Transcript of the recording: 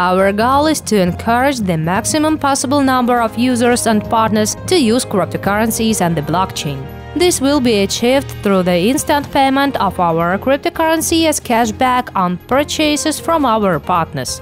Our goal is to encourage the maximum possible number of users and partners to use cryptocurrencies and the blockchain. This will be achieved through the instant payment of our cryptocurrency as cashback on purchases from our partners.